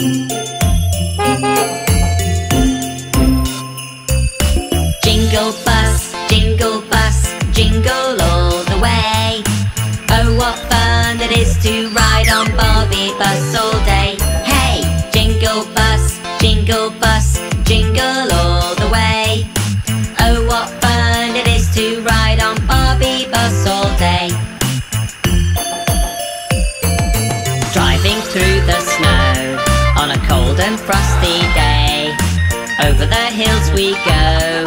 Jingle bus, jingle bus, jingle all the way. Oh, what fun it is to ride on Bobby bus hills we go,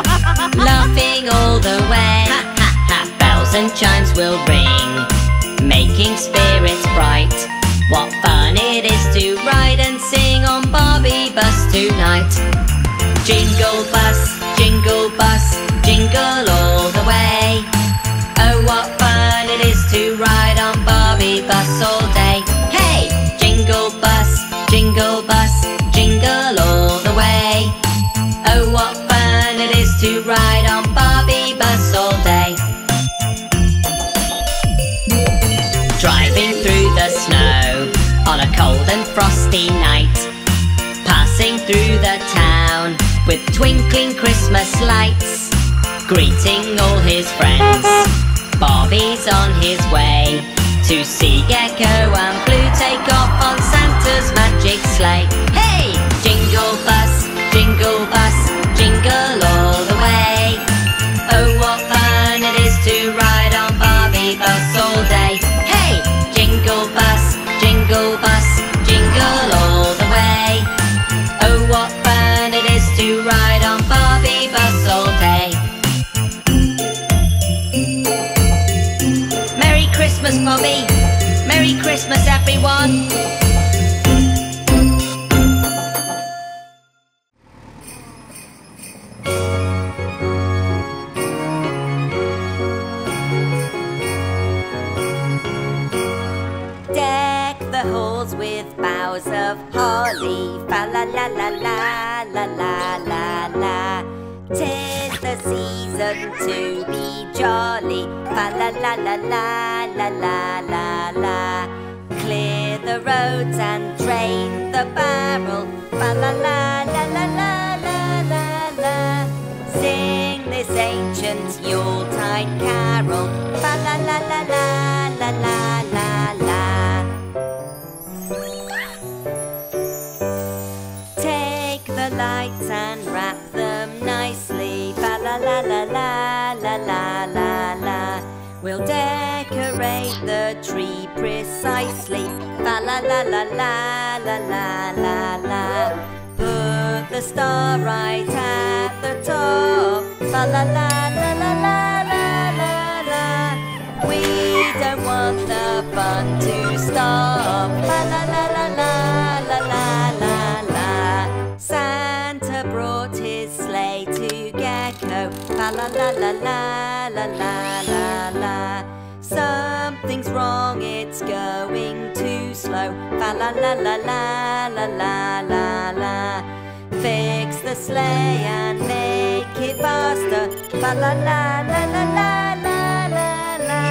laughing all the way. Ha ha ha! Bells and chimes will ring, making spirits bright. What fun it is to ride and sing on Bobby bus tonight. Jingle bus, frosty night. Passing through the town with twinkling Christmas lights. Greeting all his friends. Bobby's on his way to see Gecko and Blue take off on Santa's magic sleigh. Holly. Fa la la la la la la la la. Tis the season to be jolly. Fa la la la la la la la la. Clear the roads and drain the barrel. Fa la la la la la la la la. Sing this ancient Yuletide carol. Fa la la la la la la We'll decorate the tree precisely. Fa la la la la la la la la. Put the star right at the top. Fa la la la la la la la la. We don't want the fun to stop. La la la la la la la la la. Santa brought his sleigh to Gecko. La la la la la la la la la. Something's wrong, it's going too slow. Fa la la la la la la la la. Fix the sleigh and make it faster. Fa la la la la la la la la.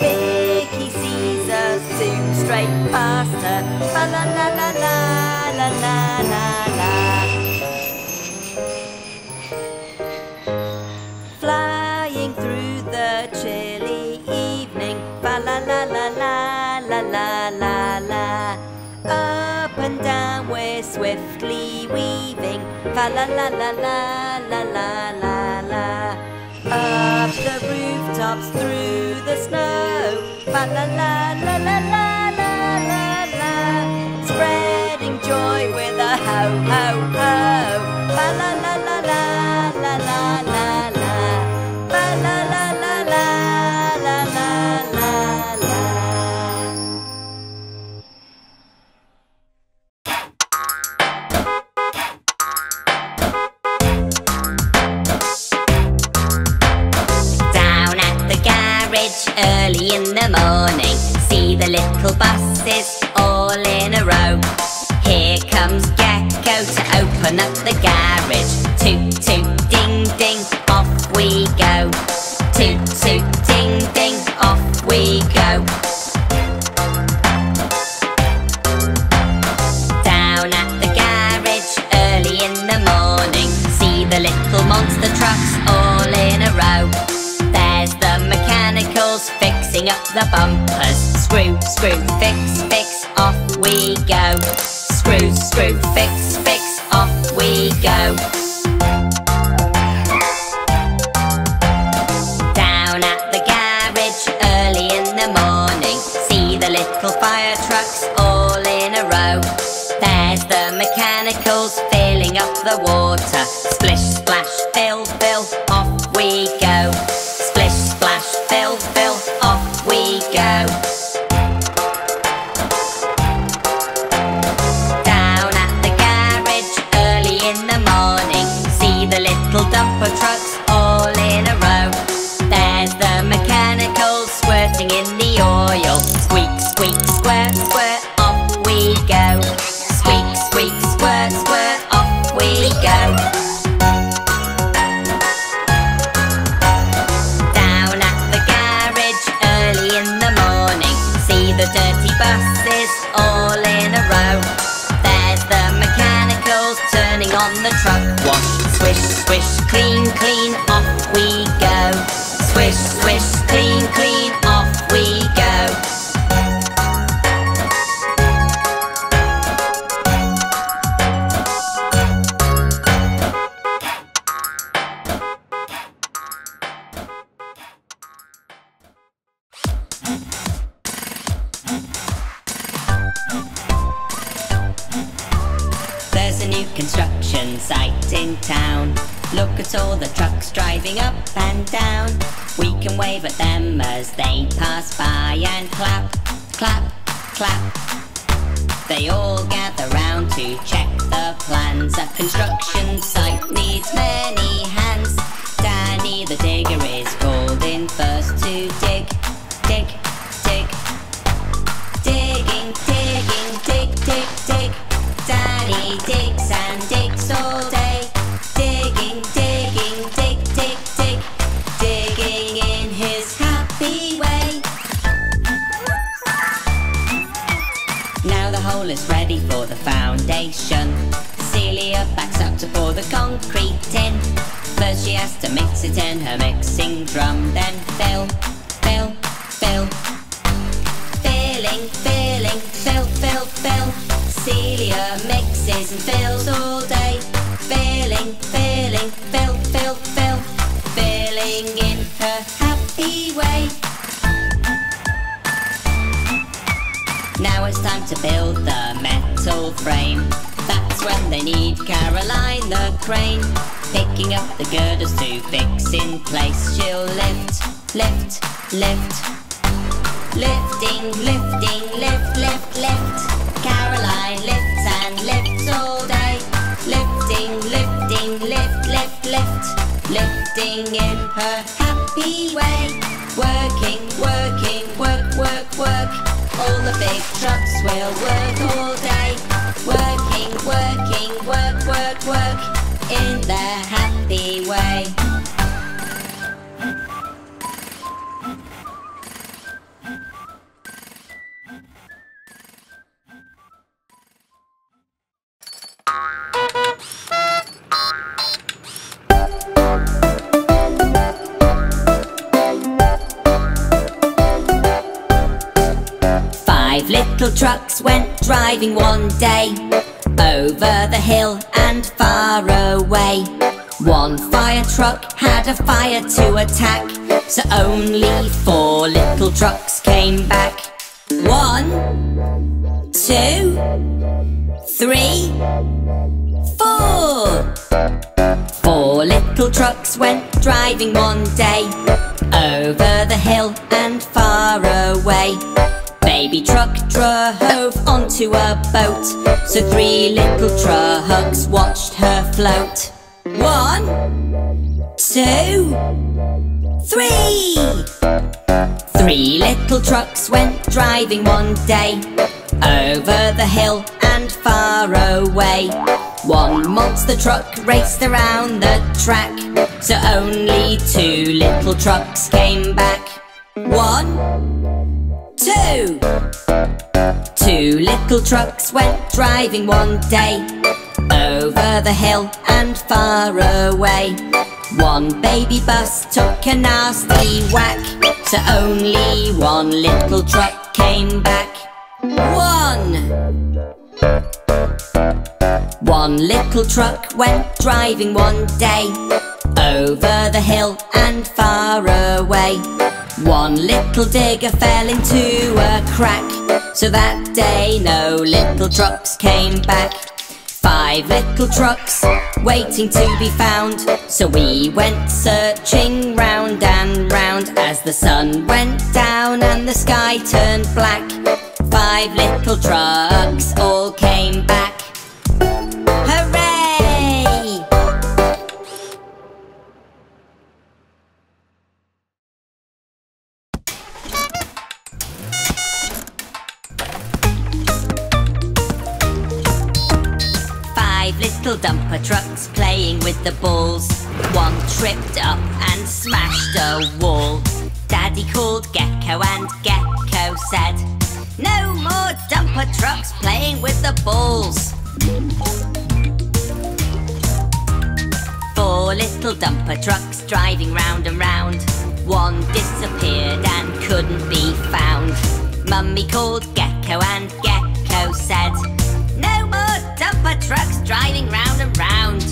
Vicky sees us zoom straight past her. Fa la la la la la la la. Fa la la la la la la la la. Up the rooftops through the snow. Fa la la la la la la la la. Spreading joy with a ho ho ho. Bicycle buses all in a row. Here comes Gecko to open up the garage. Toot toot ding ding, off we go. Toot toot ding ding, off we go. Down at the garage early in the morning See the little monster trucks the bumpers. Screw, screw, fix, fix, off we go. Screw, screw, fix, fix, off we go. The girders to fix in place. She'll lift, lift, lift. Lifting, lifting, lift, lift, lift. Caroline lifts and lifts all day. Lifting, lifting, lift, lift, lift. Lifting in her happy way. Working, working, work, work, work. All the big trucks will work all day. Working, working, work, work, work. In their happy way. Five little trucks went driving one day over the hill and far away. One fire truck had a fire to attack, so only four little trucks came back. One, two, three, four. Four little trucks went driving one day over the hill and far away. Baby truck drove onto a boat, so three little trucks watched her float. One, two, three. Three little trucks went driving one day over the hill and far away. One monster truck raced around the track, so only two little trucks came back. One, two. Two little trucks went driving one day over the hill and far away. One baby bus took a nasty whack, so only one little truck came back. One! One little truck went driving one day over the hill and far away. One little digger fell into a crack, so that day no little trucks came back. Five little trucks waiting to be found, so we went searching round and round as the sun went down and the sky turned black. Five little trucks all came back. Little dumper trucks playing with the balls. One tripped up and smashed a wall. Daddy called Gecko and Gecko said, No more dumper trucks playing with the balls. Four little dumper trucks driving round and round. One disappeared and couldn't be found. Mummy called Gecko and Gecko said, trucks driving round and round.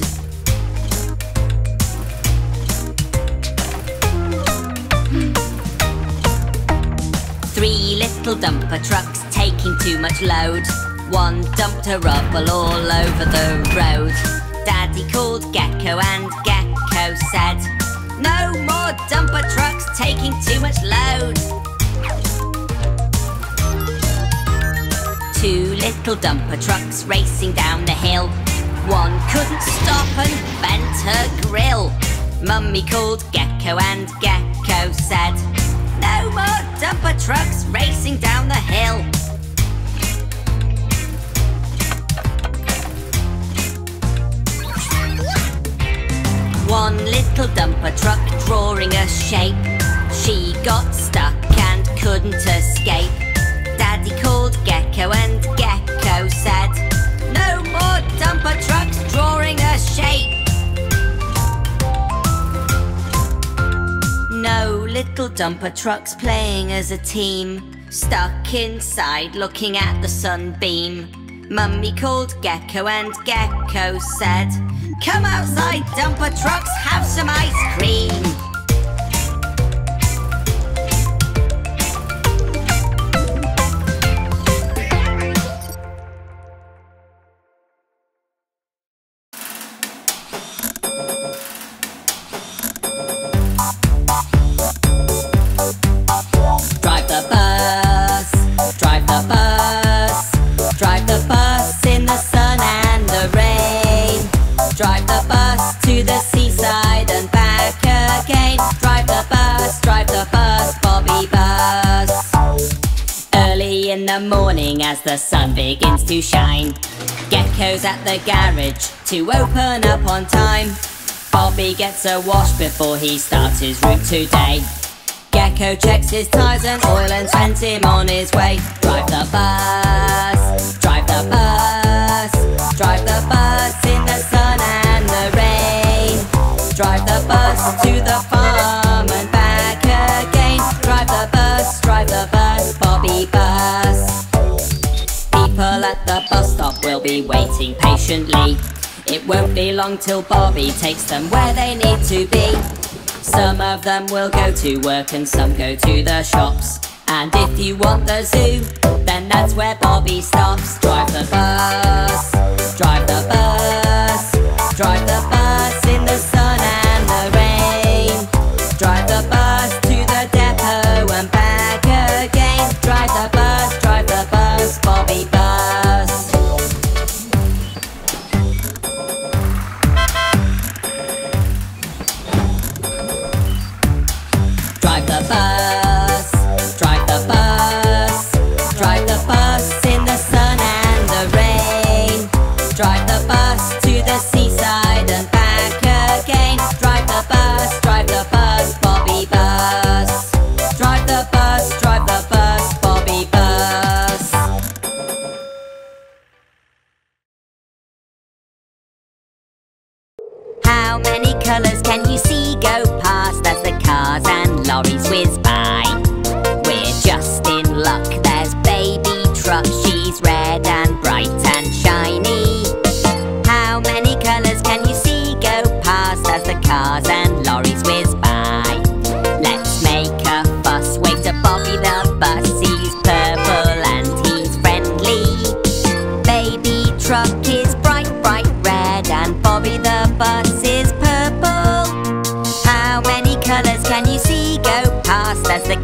Three little dumper trucks taking too much load. One dumped her rubble all over the road. Daddy called Gecko and Gecko said, No more dumper trucks taking too much load. Two little dumper trucks racing down the hill. One couldn't stop and bent her grill. Mummy called Gecko and Gecko said, No more dumper trucks racing down the hill. One little dumper truck drawing a shape. She got stuck and couldn't escape. Daddy called Gecko and Gecko said, No more dumper trucks drawing a shape. No little dumper trucks playing as a team. Stuck inside looking at the sunbeam. Mummy called Gecko and Gecko said, Come outside, dumper trucks, have some ice cream. At the garage to open up on time. Bobby gets a wash before he starts his route today. Gecko checks his tires and oil and sends him on his way. Drive the bus, drive the bus, drive the bus in the sun and the rain. Drive the bus to the farm and back again. Drive the bus, drive the bus, Bobby Bus. People at the bus be waiting patiently. It won't be long till Bobby takes them where they need to be. Some of them will go to work and some go to the shops. And if you want the zoo, then that's where Bobby stops. Drive the bus, drive the bus, drive the bus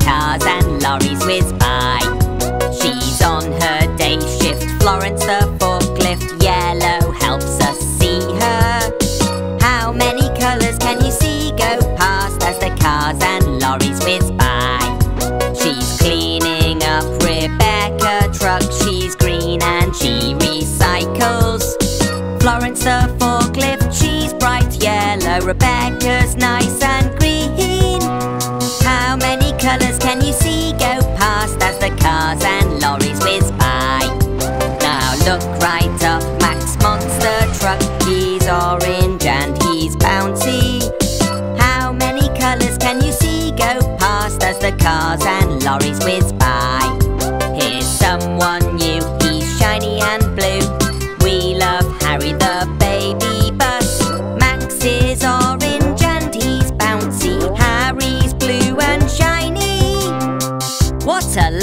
cars and lorries whiz by. She's on her day shift Florence the forklift yellow helps us see her. How many colours can you see go past as the cars and lorries whiz by? She's cleaning up Rebecca truck She's green and she recycles. Florence the forklift She's bright yellow Rebecca's nice. see go past as the cars and lorries whiz by. Now look right up, Max Monster Truck. He's orange and he's bouncy. How many colours can you see go past as the cars and lorries whiz by?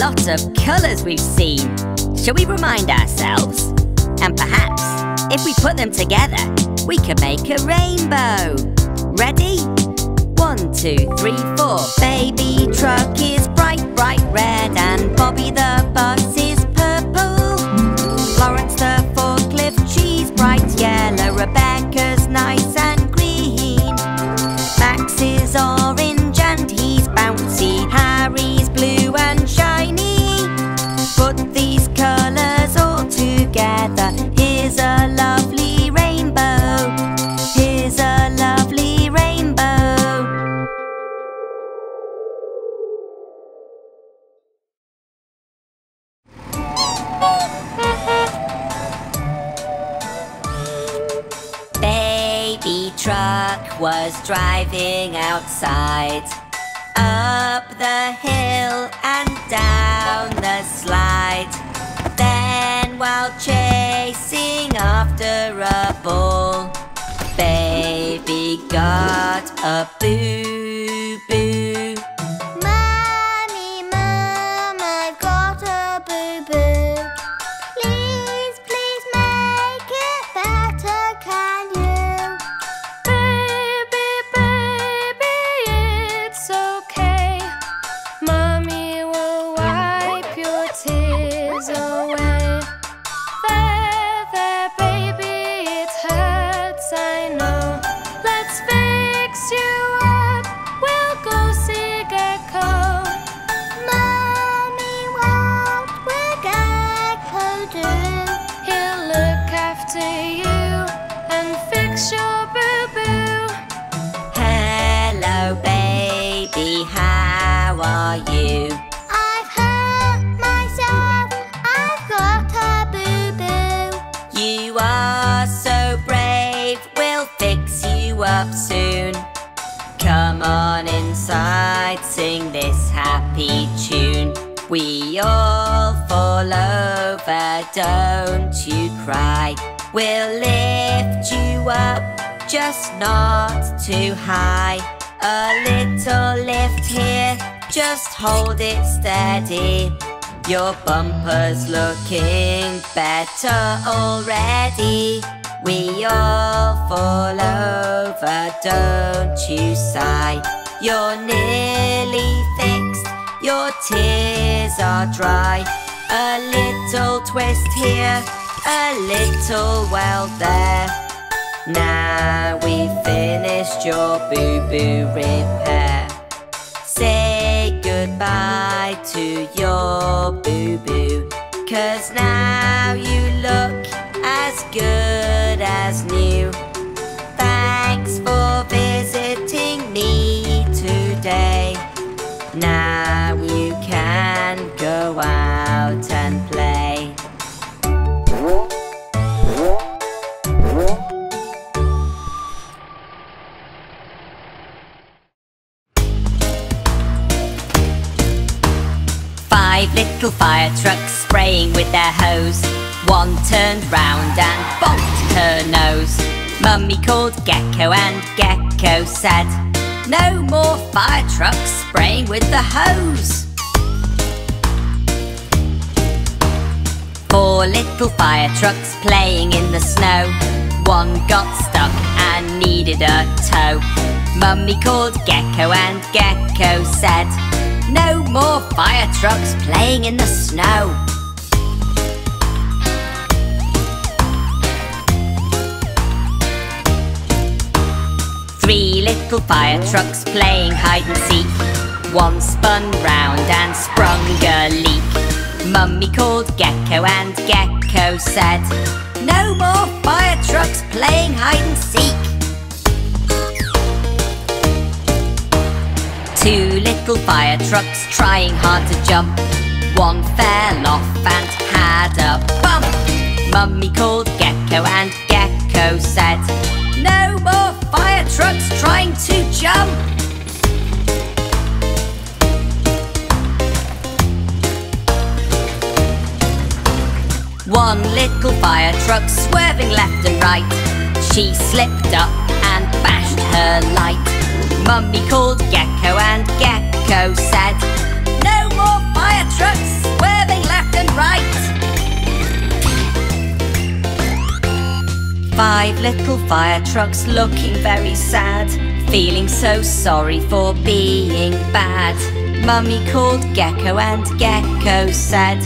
of colours we've seen. Shall we remind ourselves? And perhaps, if we put them together, we could make a rainbow. Ready? One, two, three, four. Baby truck is bright, bright red, and Bobby the bus is purple. Florence the forklift, she's bright yellow. a boo. all fall over, don't you cry. We'll lift you up, just not too high. A little lift here, just hold it steady. Your bumper's looking better already. We all fall over, don't you sigh. You're nearly your tears are dry. A little twist here, a little well there. Now we've finished your boo-boo repair. Say goodbye to your boo-boo, cause now you look as good as new. Little fire trucks spraying with their hose. One turned round and bonked her nose. Mummy called Gecko and Gecko said, No more fire trucks spraying with the hose. Four little fire trucks playing in the snow. One got stuck and needed a tow. Mummy called Gecko and Gecko said, No more fire trucks playing in the snow. Three little fire trucks playing hide and seek. One spun round and sprung a leak. Mummy called Gecko and Gecko said, No more fire trucks playing hide and seek. Two little fire trucks trying hard to jump. One fell off and had a bump. Mummy called Gecko and Gecko said, No more fire trucks trying to jump. One little fire truck swerving left and right. She slipped up and bashed her light. Mummy called Gecko and Gecko said, No more fire trucks swerving left and right. Five little fire trucks looking very sad, feeling so sorry for being bad. Mummy called Gecko and Gecko said,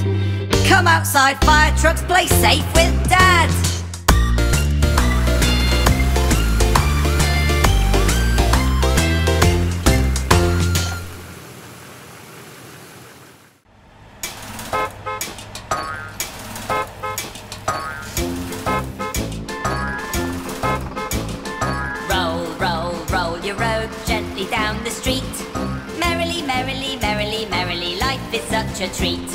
Come outside, fire trucks, play safe with Dad. A treat.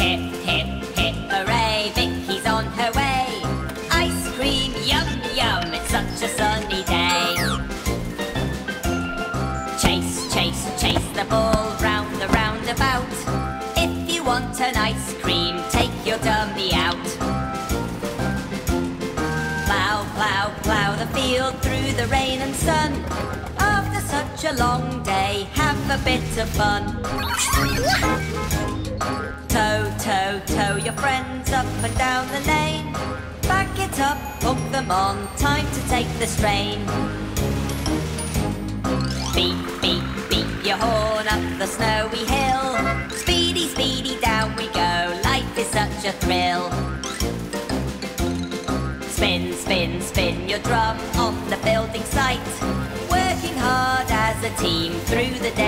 Hip, hip, hip, hooray, Vicky's on her way. Ice cream, yum, yum, it's such a sunny day. Chase, chase, chase the ball round the roundabout. If you want an ice cream, take your dummy out. Plow, plow, plow the field through the rain and sun. A long day, have a bit of fun. Tow, tow, tow your friends up and down the lane. Back it up, hook them on, time to take the strain. Beep, beep, beep your horn up the snowy hill. Speedy, speedy down we go, through the day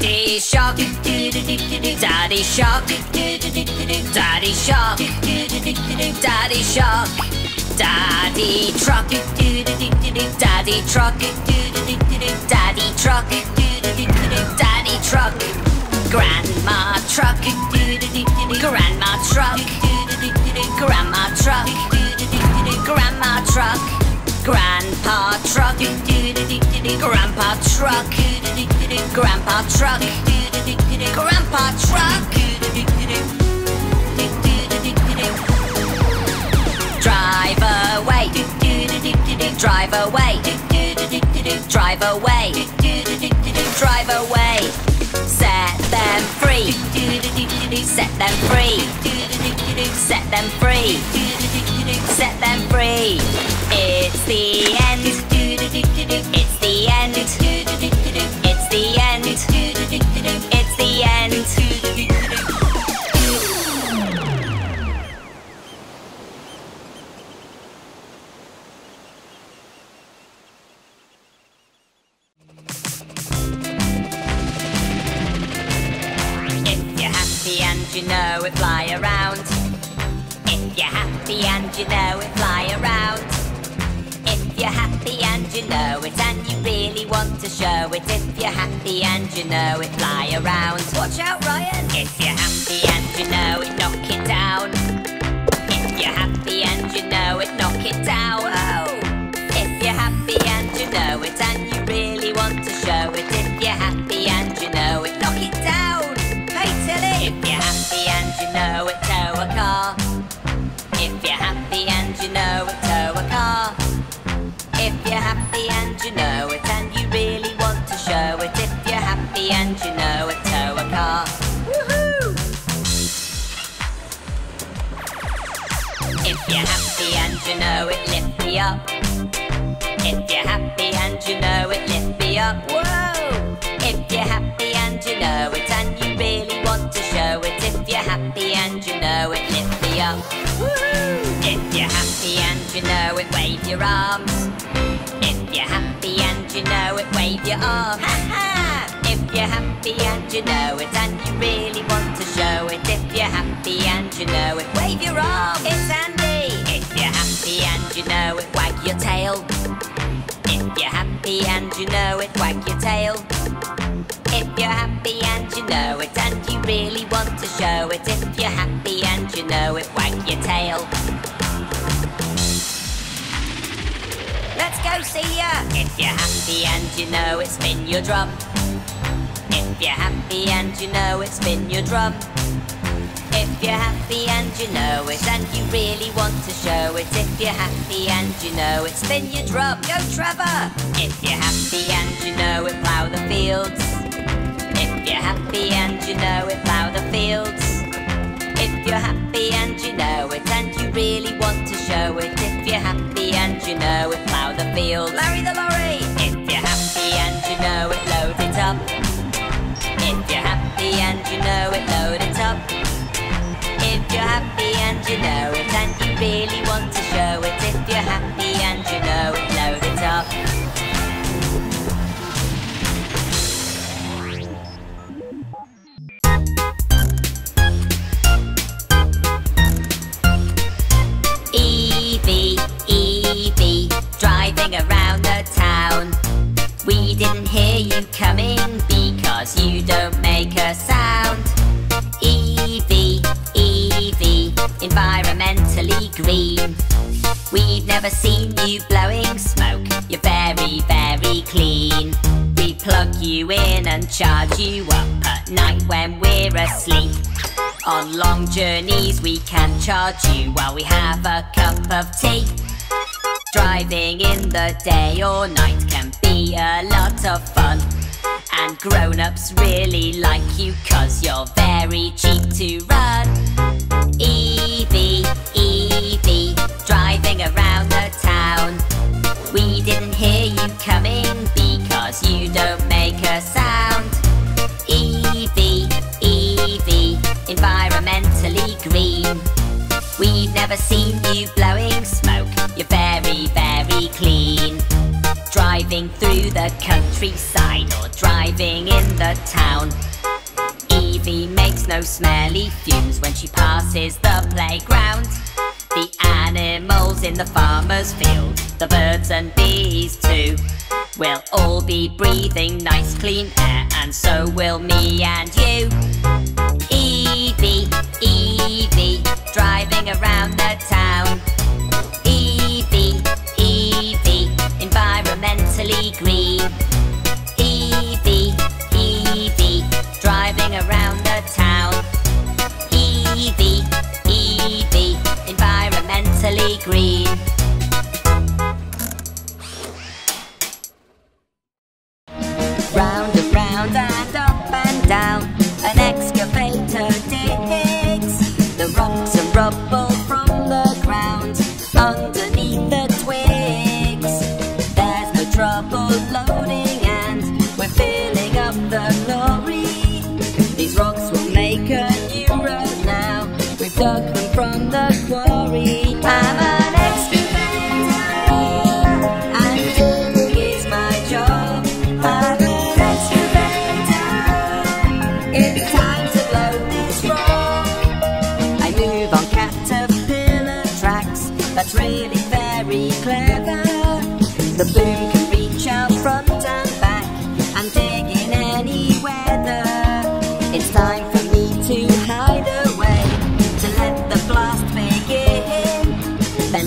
Daddy shark. Daddy shark. Daddy shark. Daddy shark. Daddy truck. Daddy truck. Daddy truck. Daddy truck. Grandma truck. Grandma truck. Grandma truck. Grandma truck. Grandpa truck. Grandpa truck. Grandpa truck, Grandpa Truck. Drive away. Drive away. Drive away. Drive away. Set them free. Set them free. Set them free. Set them free. It's the end. It's the end. You know it, fly around. If you're happy and you know it, and you really want to show it. If you're happy and you know it, fly around. Watch out, Ryan. If you're happy and you know it, knock know it, lift me up. If you're happy and you know it, lift me up. Whoa! If you're happy and you know it, and you really want to show it. If you're happy and you know it, lift me up. Woohoo! If you're happy and you know it, wave your arms. If you're happy and you know it, wave your arms. Ha ha! If you're happy and you know it, and you really want to show it. If you're happy and you know it, wave your arms. Happy and you know it, wag your tail. If you're happy and you know it, and you really want to show it. If you're happy and you know it, wag your tail. Let's go see ya. If you're happy and you know it, spin your drum. If you're happy and you know it, spin your drum. If you're happy and you know it, and you really want to show it. If you're happy and you know it, spin your drum. Go, Trevor. If you're happy and you know it, plough the fields. If you're happy and you know it, plough the fields. If you're happy and you know it, and you really want to show it. If you're happy and you know it, plough the fields. Larry the lorry. If you're happy and you know it, load it up. If you're happy and you know it, load it happy and you know charge you while we have a cup of tea. Driving in the day or night can be a lot of fun. And grown-ups really like you cause you're very cheap to run. Evie, breathing nice clean air And so will me and you. EV, EV, driving around the town. EV, EV, environmentally green. EV, EV, driving around the town. EV, EV, environmentally green.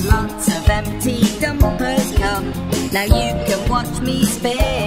lots of empty dumpers come. Now you can watch me spin.